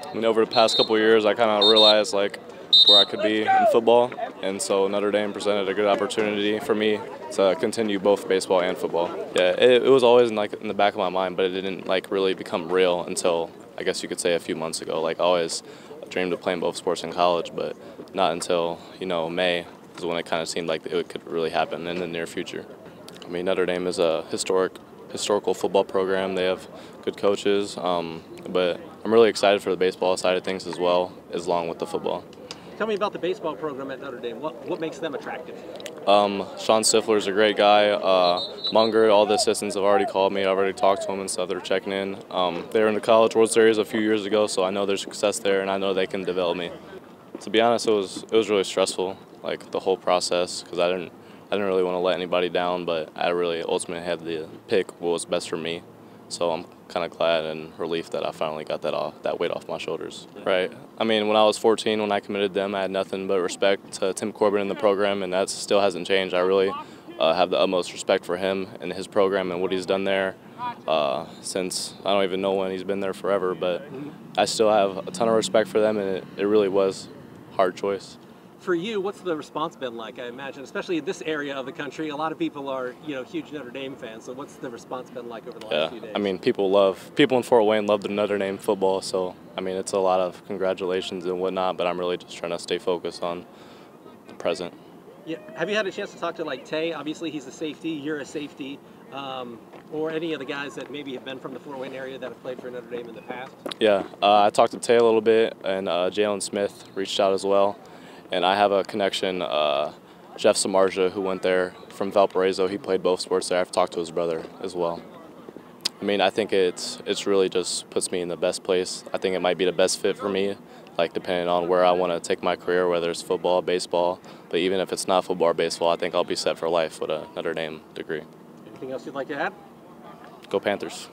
I mean, over the past couple years, I kind of realized like where I could be in football, and so Notre Dame presented a good opportunity for me to continue both baseball and football. Yeah, it, it was always in, like in the back of my mind, but it didn't like really become real until I guess you could say a few months ago. Like I always dreamed of playing both sports in college, but not until you know May is when it kind of seemed like it could really happen in the near future. I mean, Notre Dame is a historic historical football program. They have good coaches, um, but I'm really excited for the baseball side of things as well, as long with the football. Tell me about the baseball program at Notre Dame. What what makes them attractive? Um, Shawn Stiffler is a great guy. Uh, Munger, all the assistants have already called me. I've already talked to them and stuff. They're checking in. Um, they were in the College World Series a few years ago, so I know there's success there, and I know they can develop me. To be honest, it was it was really stressful, like the whole process, because I didn't I didn't really want to let anybody down, but I really ultimately had to pick what was best for me. So I'm kind of glad and relieved that I finally got that off, that weight off my shoulders. Right. I mean, when I was 14, when I committed them, I had nothing but respect to Tim Corbin in the program, and that still hasn't changed. I really uh, have the utmost respect for him and his program and what he's done there uh, since I don't even know when he's been there forever, but I still have a ton of respect for them, and it, it really was hard choice for you, what's the response been like? I imagine, especially in this area of the country, a lot of people are you know huge Notre Dame fans. So what's the response been like over the last yeah, few days? I mean, people love people in Fort Wayne love the Notre Dame football. So I mean, it's a lot of congratulations and whatnot. But I'm really just trying to stay focused on the present. Yeah. Have you had a chance to talk to like Tay? Obviously, he's a safety. You're a safety. Um, or any of the guys that maybe have been from the Fort Wayne area that have played for Notre Dame in the past? Yeah, uh, I talked to Tay a little bit, and uh, Jalen Smith reached out as well and I have a connection. Uh, Jeff Samardzija, who went there from Valparaiso, he played both sports there. I've talked to his brother as well. I mean, I think it's it's really just puts me in the best place. I think it might be the best fit for me, like depending on where I want to take my career, whether it's football, baseball. But even if it's not football or baseball, I think I'll be set for life with a Notre Dame degree. Anything else you'd like to add? Go Panthers.